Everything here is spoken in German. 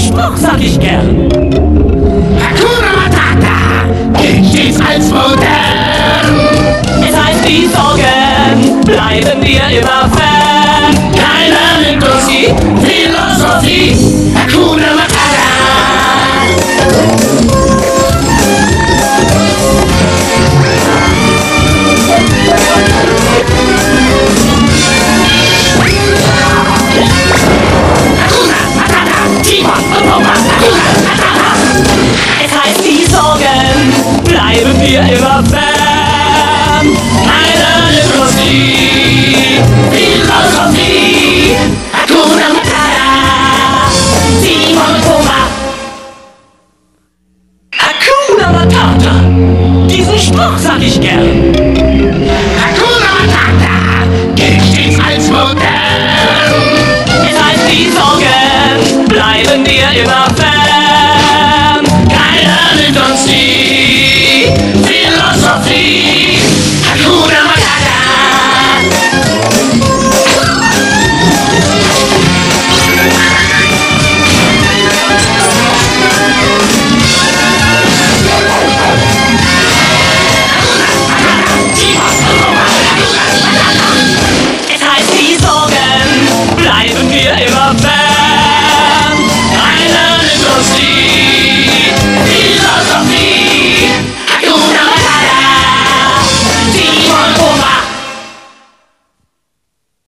Spruch sag ich gern. Hakuna Matata gilt stets als modern. Es heißt, die Sorgen bleiben dir immer fern. Keiner nimmt uns die Philosophie. wir immer Fan einer Philosophie, Philosophie, Hakuna Matata, Simon Thomas. Hakuna Matata, diesen Spruch sag ich gern. Hakuna Matata gilt stets als modern. Es heißt, die Sorgen bleiben dir immer fern.